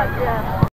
but yeah.